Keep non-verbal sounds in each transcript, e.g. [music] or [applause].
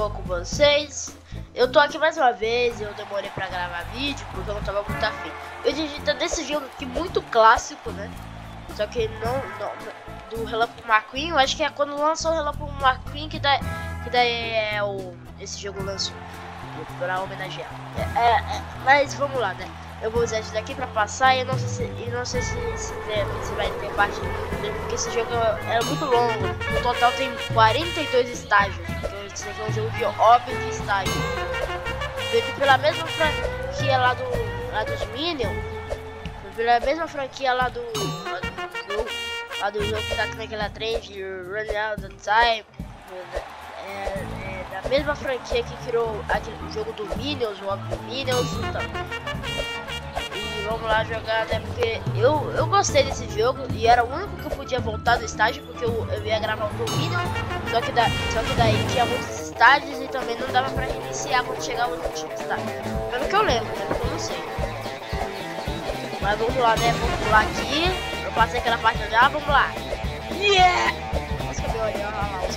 bom com vocês? Eu tô aqui mais uma vez, eu demorei pra gravar vídeo porque eu não tava muito afim. Eu digito desse jogo aqui muito clássico, né? Só que não, não do Relâmpago McQueen, eu acho que é quando lançou o Relâmpago McQueen que daí, que daí é o esse jogo lançou pra homenagear. É, é, é, mas vamos lá, né? Eu vou usar isso daqui pra passar e não sei se, não sei se, se, ter, se vai ter parte porque esse jogo é, é muito longo. No total tem 42 estágios. Esse aqui é um jogo de de estágios. Feito pela mesma franquia lá, do, lá dos Minions. Pela mesma franquia lá do, lá do jogo. Lá do jogo que tá naquela trend, Run Out of Time. É, é, da mesma franquia que criou aquele jogo do Minions, o óbvio Minions. Então vamos lá jogar, né? Porque eu, eu gostei desse jogo e era o único que eu podia voltar do estágio, porque eu, eu ia gravar o Dominion, só que, da, só que daí tinha muitos estádios e também não dava pra reiniciar quando chegava no último estádio. Pelo que eu lembro, né? Eu não sei. Mas vamos lá, né? Vamos pular aqui. Eu passei aquela parte já, vamos lá. Yeah! Os olha lá, os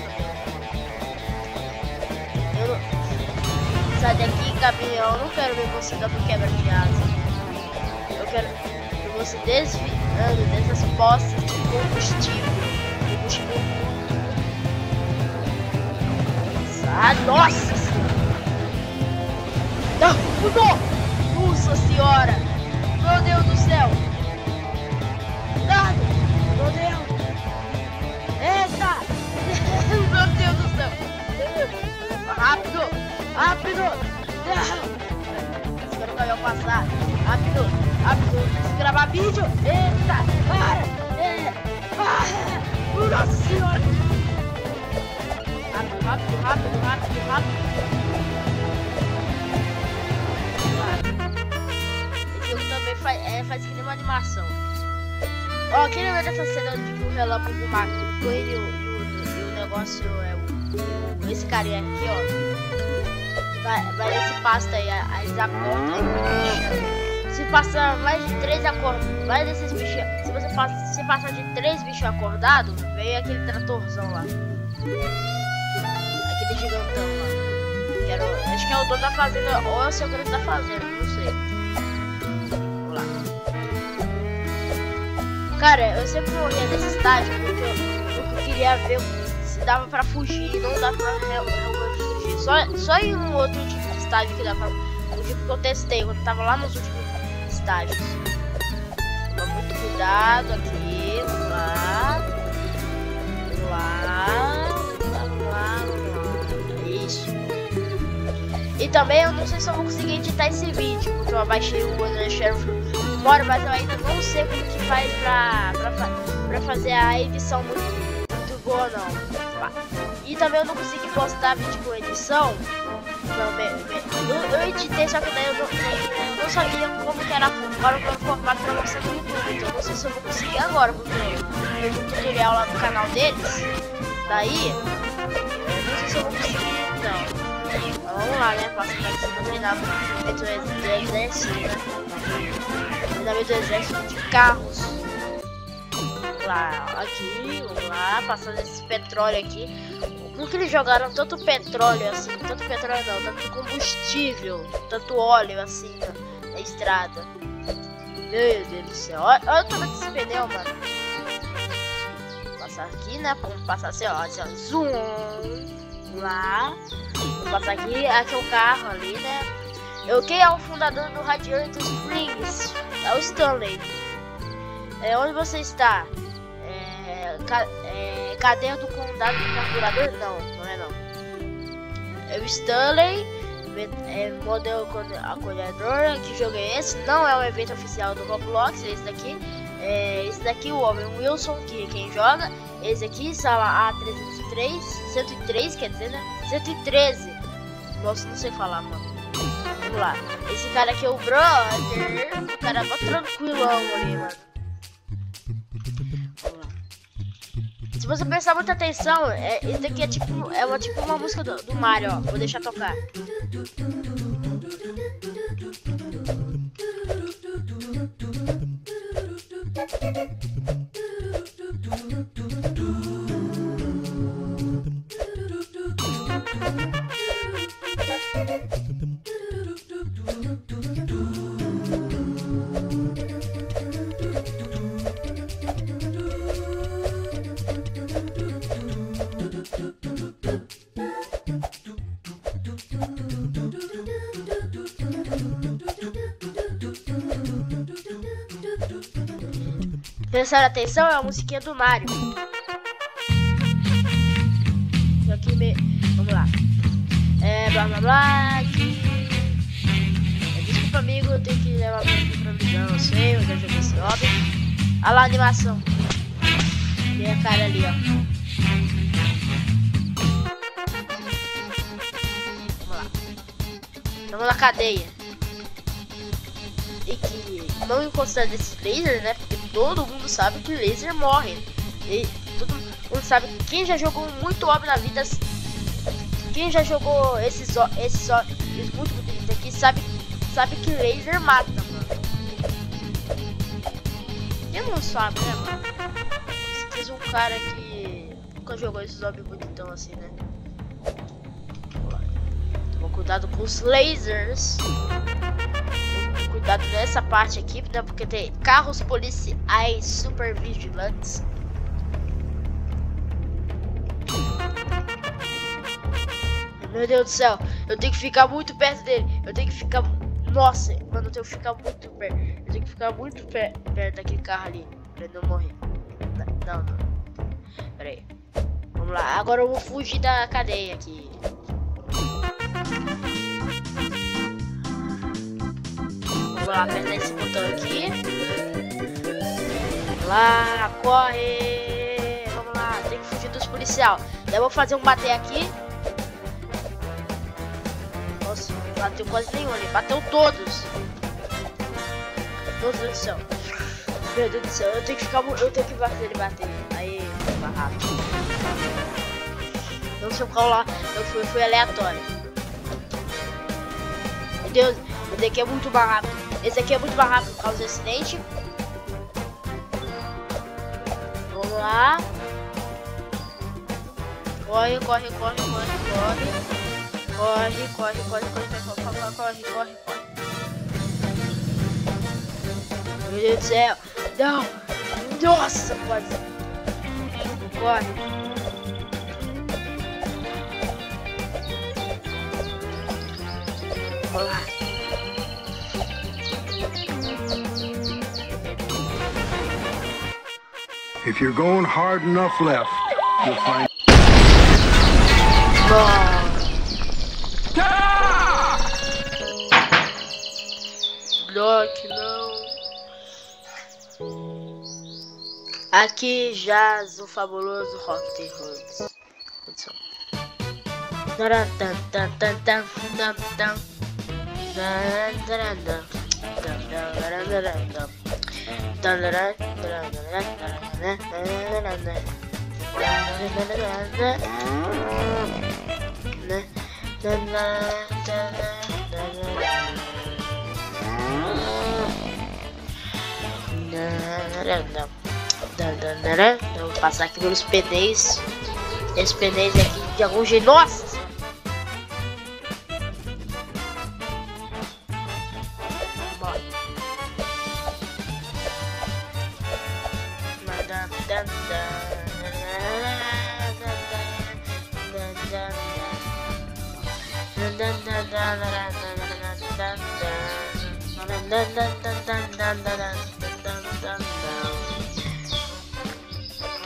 não... Sai daqui, caminhão, eu não quero ver você dando quebra de asa quero que você desviando dessas postas de combustível. Ah, nossa senhora! Não, mudou! Nossa senhora! Meu Deus do céu! Cuidado! Meu Deus! Eita! [laughs] Meu Deus do céu! Rápido! Rápido! Não! Espero que eu passar! Rápido! Rápido, gravar vídeo. Eita, para, é, para, nossa senhora. Rápido, rápido, rápido, rápido, rápido. Esse jogo também faz, é, faz que nem uma animação. Ó, quem lembra dessa cena de que o relâmpago mata o coelho e o, e o negócio é o, esse carinha aqui, ó. Vai, vai nesse pasto aí, aí eles acordam e se passar mais de três acordados, mais desses bichos, se você passa, se passar de três bichos acordados, vem aquele tratorzão lá. Aquele gigantão lá. Quero, acho que é o dono da fazenda ou é o segredo da fazenda, não sei. Vamos lá. Cara, eu sempre morria nesse estágio porque eu, porque eu queria ver se dava pra fugir, não dá pra realmente fugir. Só, só em um outro estágio que dá pra fugir, porque eu testei quando tava lá nos últimos estágios. Toma muito cuidado aqui. Vamos lá. Vamos lá. Isso. E também eu não sei se eu vou conseguir editar esse vídeo, porque eu abaixei o Android Sheriff Moro, mas eu ainda não sei como que faz pra, pra, pra fazer a edição muito, muito boa não. E também eu não consegui postar vídeo com edição não, eu, eu editei, só que daí eu não, eu não sabia como que era agora o formato pra você no. Então não sei se eu vou conseguir agora, porque eu vi um tutorial lá no canal deles. Daí, não sei se eu vou conseguir então. vamos lá, né? Passa aqui pra treinar do exército, né? Treinamento do exército de carros. Lá, aqui, vamos lá, passando esse petróleo aqui. Porque eles jogaram tanto petróleo assim, tanto petróleo não, tanto combustível, tanto óleo assim na, na estrada. Meu Deus do céu, olha, olha o tamanho desse pneu, mano. Vou passar aqui, né? Vamos passar assim, ó, assim, ó, zoom lá. Vou passar aqui, aqui é o carro ali, né? Eu quem é o fundador do Radiant Springs? É o Stanley. É, onde você está? É cadeia do condado do procurador? Não, não é não. É o Stanley, é, modelo acolhedor. Que jogo é esse? Não é o evento oficial do Roblox, é esse daqui. É, esse daqui o homem Wilson, que quem joga. Esse aqui, sala A303, 103, quer dizer, né? 113. Nossa, não sei falar, mano. Vamos lá. Esse cara aqui é o brother. O cara é tranquilão ali, mano. Se você prestar muita atenção, é, isso daqui é tipo, é uma, tipo uma música do, do Mario, ó. Vou deixar tocar. Prestar atenção, é a musiquinha do Mario. Aqui me... Vamos lá. É, blá blá blá. É, desculpa, amigo, eu tenho que levar pra visão. Eu sei, eu já joguei esse hobby. Olha lá a animação. Minha cara ali, ó. Vamos lá. Estamos na cadeia. E que não encostar desses lasers, né? Todo mundo sabe que laser morre. E todo mundo sabe que quem já jogou muito óbvio na vida. Quem já jogou esses esses esses muito aqui sabe sabe que laser mata, mano. Eu não sabe, né, mano? Um cara que nunca jogou esses zombies bonitão assim, né? Toma cuidado com os lasers cuidado nessa parte aqui, né? Porque tem carros policiais super vigilantes. Meu Deus do céu, eu tenho que ficar muito perto dele. Eu tenho que ficar. Nossa, mano, eu tenho que ficar muito perto. Eu tenho que ficar muito per perto daquele carro ali. Pra ele não morrer. Não, não. Pera aí. Vamos lá. Agora eu vou fugir da cadeia aqui. Apertar esse botão aqui. Vamos lá, corre! Vamos lá, tem que fugir dos policial. Eu vou fazer um bater aqui. Nossa, bateu quase nenhum ali. Bateu todos. Meu Deus do céu. Meu Deus do céu, eu tenho que ficar. Eu tenho que bater ele bater. Aí, vai rápido. Não sei qual lá. Eu fui, fui aleatório. Meu Deus, esse daqui é muito rápido. Esse aqui é muito mais rápido por causa do acidente. Vamos lá. Corre, corre, corre, corre, corre. Corre, corre, corre, corre, corre, corre, corre, corre, corre. Meu Deus do céu. Não. Nossa, pode. Corre. Vamos If you're going hard enough left, you'll find. Block não. Aqui jaz o fabuloso Rock the Roots. Vou passar aqui pelos pneus. Esse pneus aqui de algum jeito. Nossa!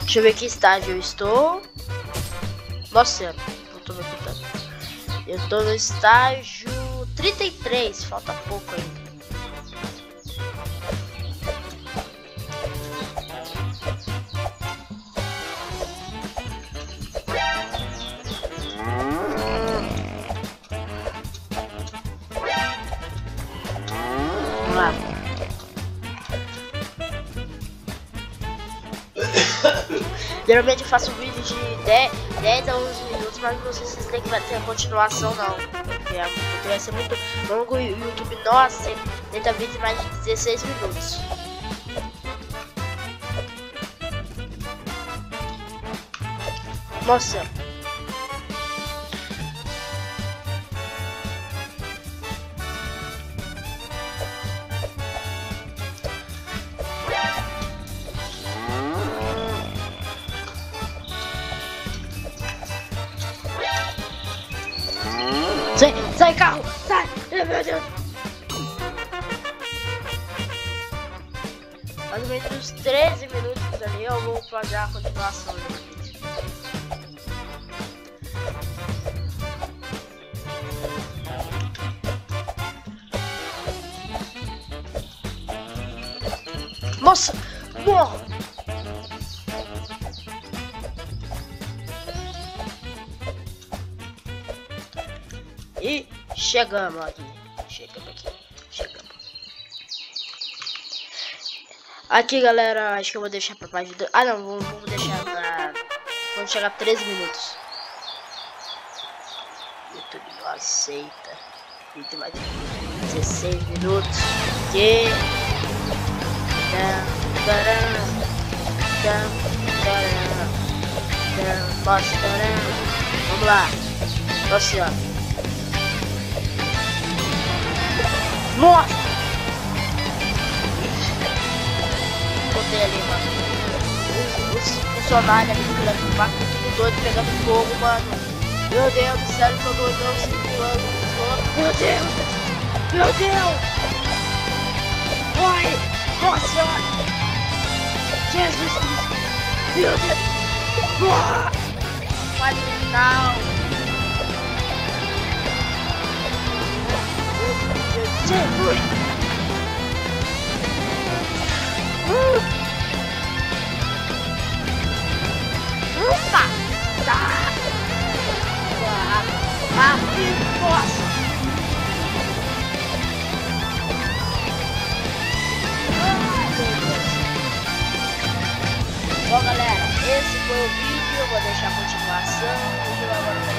Deixa eu ver que estágio eu estou. Nossa, não tô me contando. Eu tô no estágio 33, falta pouco ainda. [laughs] Geralmente eu faço vídeo de 10, 10 a 11 minutos, mas não sei se têm que ter a continuação não. Porque, é, porque vai ser muito longo e o YouTube, nossa, tenta vídeo mais de 16 minutos. Nossa, Sai, carro, sai! Meu Deus! mais ou menos uns 13 minutos ali eu vou fazer a continuação do vídeo. Nossa! Morra! Chegamos aqui. Chegamos aqui. Chegamos. Aqui, galera, acho que eu vou deixar pra página... Ah, não, vamos, vamos deixar pra... Quando chegar 13 minutos. YouTube não aceita. Vídeo mais 16 minutos. Que... Vamos lá. Assim, ó. Nossa! Botei ali, mano. Os, os funcionários ali do barco tudo doido pegando fogo, mano. Meu Deus do céu, tô doidão circulando. Meu Deus! Meu Deus! Corre! Nossa senhora! Jesus Cristo! Meu Deus! Corra! Quase final! Jesus! Uh! Ufa! Tá! Ah! Ah! Bom galera, esse foi o vídeo, eu vou deixar a continuação, o vídeo agora